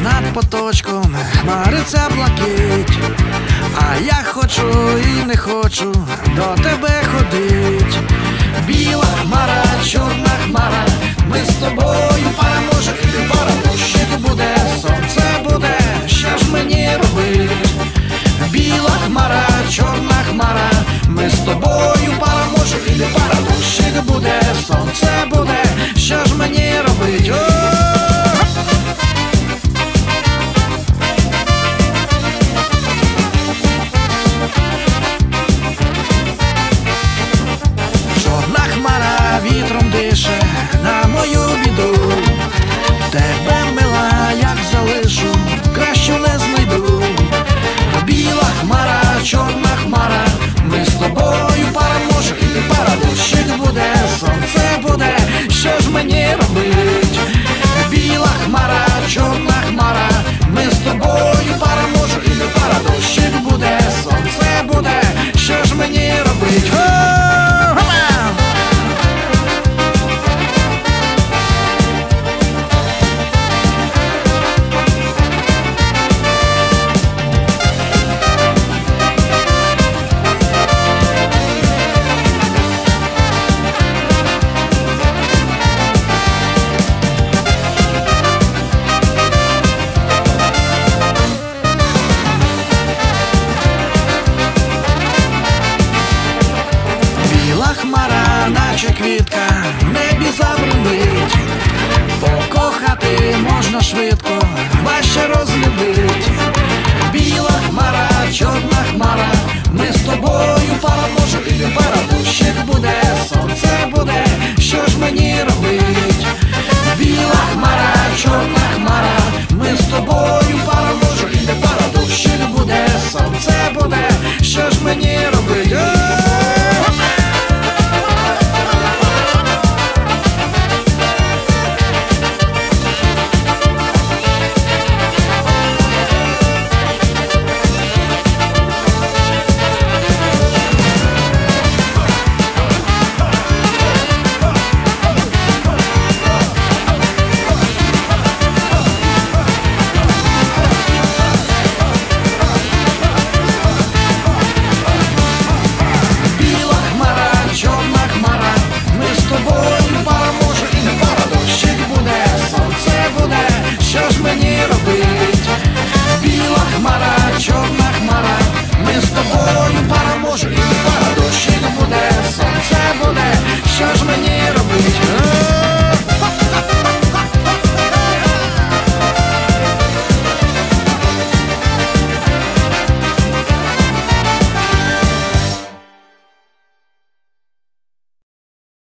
над поточком мариться блакить, а я хочу і не хочу до тебе ходить. Біла хмара, чорна хмара, ми з тобою. хмара, наче квітка, в небі забринить, покохати можна швидко, важче розлюбить. Біла хмара, чорна хмара, ми з тобою пара може і пара дощик буде, сонце буде, що ж мені робить? Біла хмара, чорна хмара, ми з тобою пара може і пара дощик буде, сонце буде, що ж мені робить?